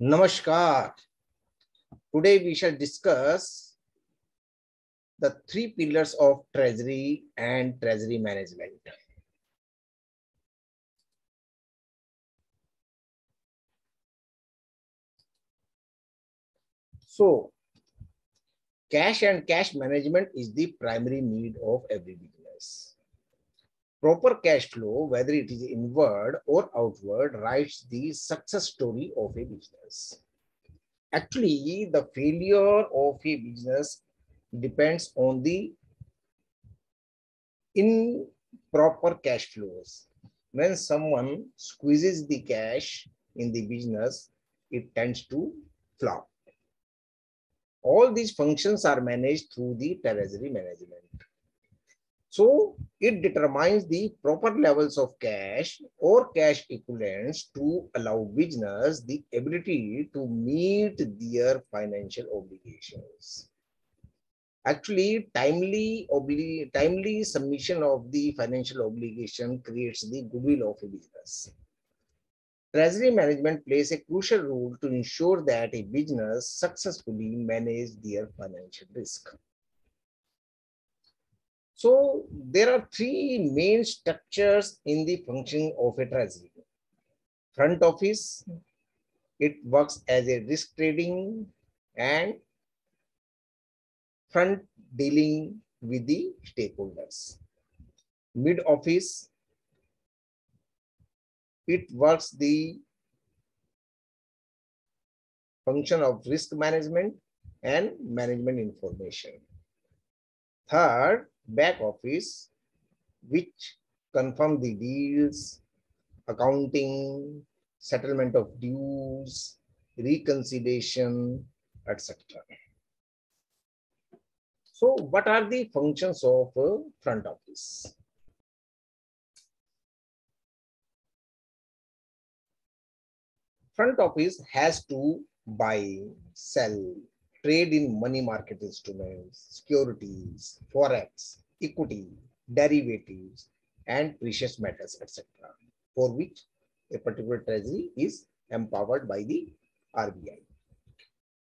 Namaskar. Today we shall discuss the three pillars of treasury and treasury management. So, cash and cash management is the primary need of every business. Proper cash flow, whether it is inward or outward, writes the success story of a business. Actually, the failure of a business depends on the improper cash flows. When someone squeezes the cash in the business, it tends to flop. All these functions are managed through the treasury management. So it determines the proper levels of cash or cash equivalents to allow business the ability to meet their financial obligations. Actually, timely, timely submission of the financial obligation creates the goodwill of a business. Treasury management plays a crucial role to ensure that a business successfully manages their financial risk. So there are three main structures in the functioning of a treasury. Front office, it works as a risk trading and front dealing with the stakeholders. Mid office, it works the function of risk management and management information. Third, back office, which confirm the deals, accounting, settlement of dues, reconciliation, etc. So what are the functions of front office? Front office has to buy, sell, trade in money market instruments, securities, forex, equity, derivatives, and precious metals, etc., for which a particular treasury is empowered by the RBI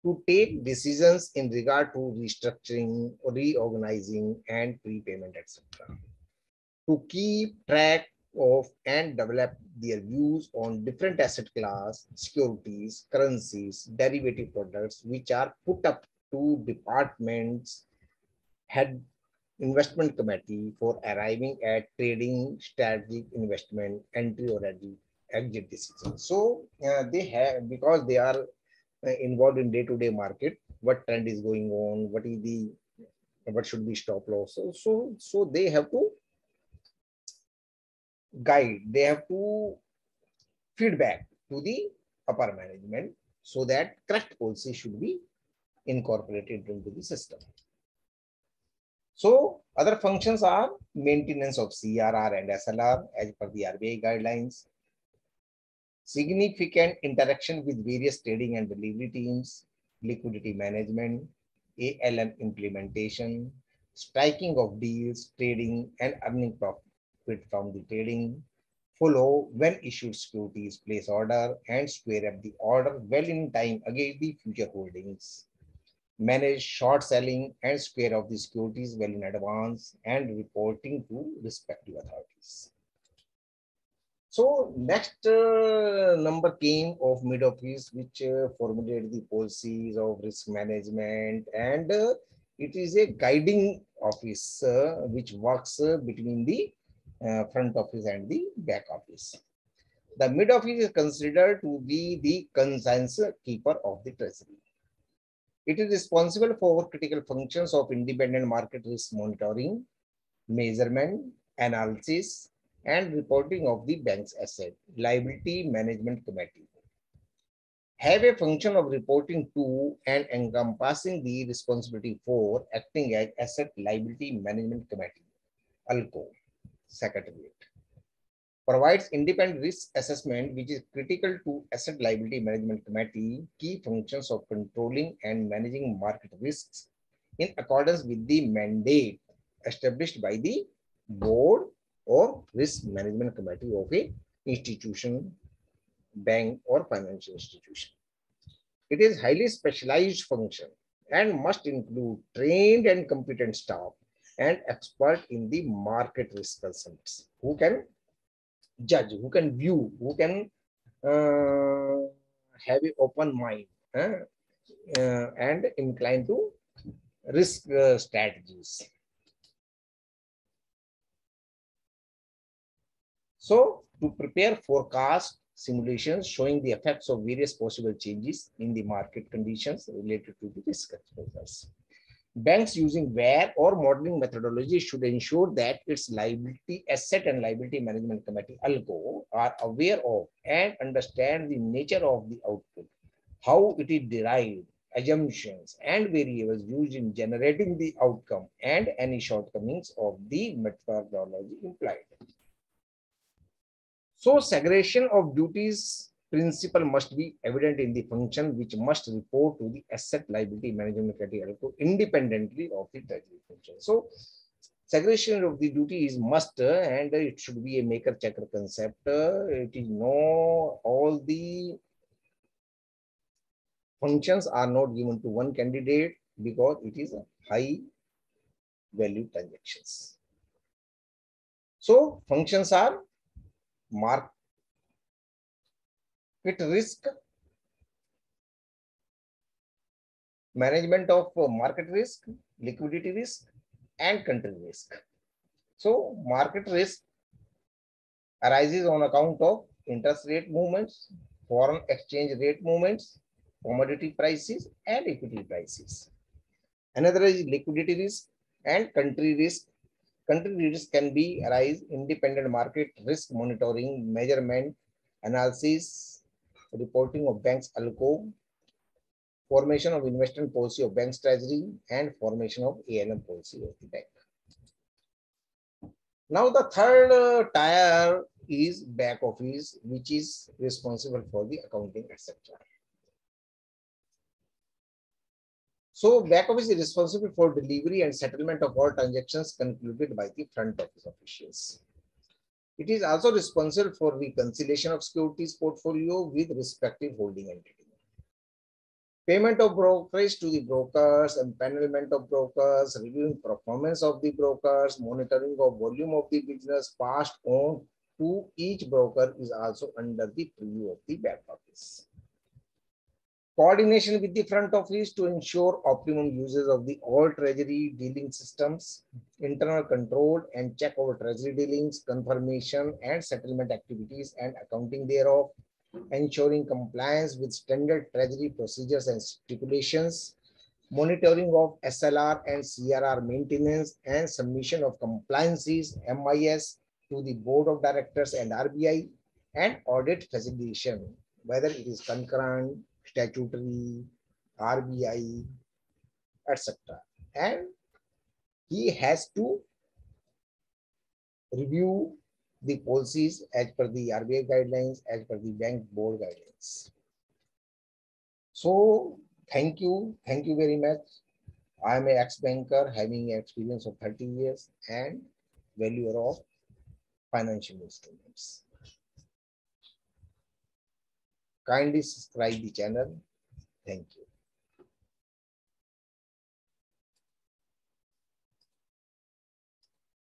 to take decisions in regard to restructuring, reorganizing, and prepayment, etc. To keep track of and develop their views on different asset class, securities, currencies, derivative products, which are put up to departments, head investment committee for arriving at trading strategic investment entry or exit decisions. So uh, they have, because they are uh, involved in day-to-day -day market, what trend is going on, what is the, what should be stop loss. So, so, so they have to guide, they have to feedback to the upper management so that correct policy should be incorporated into the system. So other functions are maintenance of CRR and SLR as per the RBI guidelines, significant interaction with various trading and delivery teams, liquidity management, ALM implementation, striking of deals, trading and earning profit from the trading, follow when issued securities, place order and square up the order well in time against the future holdings. Manage short selling and square of the securities well in advance and reporting to respective authorities. So next uh, number came of mid office, which uh, formulated the policies of risk management and uh, it is a guiding office uh, which works uh, between the uh, front office and the back office. The mid office is considered to be the conscience keeper of the treasury. It is responsible for critical functions of independent market risk monitoring, measurement, analysis, and reporting of the bank's asset liability management committee. Have a function of reporting to and encompassing the responsibility for acting as asset liability management committee, ALCO secretariat. Provides independent risk assessment, which is critical to asset liability management committee, key functions of controlling and managing market risks in accordance with the mandate established by the board or risk management committee of a institution, bank or financial institution. It is highly specialized function and must include trained and competent staff and expert in the market risk concepts who can judge, who can view, who can uh, have an open mind uh, uh, and inclined to risk uh, strategies. So to prepare forecast simulations showing the effects of various possible changes in the market conditions related to the risk exposures. Banks using VAR or modeling methodology should ensure that its liability asset and liability management committee ALCO are aware of and understand the nature of the output, how it is derived, assumptions and variables used in generating the outcome and any shortcomings of the methodology implied. So segregation of duties principle must be evident in the function which must report to the asset liability management criteria independently of the treasury function. So segregation of the duty is must and it should be a maker checker concept. It is no all the functions are not given to one candidate because it is a high value transactions. So functions are market risk, management of market risk, liquidity risk, and country risk. So market risk arises on account of interest rate movements, foreign exchange rate movements, commodity prices, and equity prices. Another is liquidity risk and country risk Country risk can be arise independent market risk monitoring, measurement, analysis, reporting of banks ALCO, formation of investment policy of bank's treasury, and formation of ALM policy of the bank. Now the third uh, tier is back office, which is responsible for the accounting, etc. So back office is responsible for delivery and settlement of all transactions concluded by the front office officials. It is also responsible for reconciliation of securities portfolio with respective holding entity. Payment of brokerage to the brokers, empanelment of brokers, reviewing performance of the brokers, monitoring of volume of the business passed on to each broker is also under the preview of the back office coordination with the front office to ensure optimum uses of the all treasury dealing systems, internal control and check over treasury dealings, confirmation and settlement activities and accounting thereof, ensuring compliance with standard treasury procedures and stipulations, monitoring of SLR and CRR maintenance and submission of compliances, MIS to the board of directors and RBI and audit facilitation, whether it is concurrent, statutory, RBI, etc. And he has to review the policies as per the RBI guidelines, as per the bank board guidelines. So thank you. Thank you very much. I am an ex-banker having experience of 30 years and valuer of financial instruments. Kindly subscribe the channel. Thank you.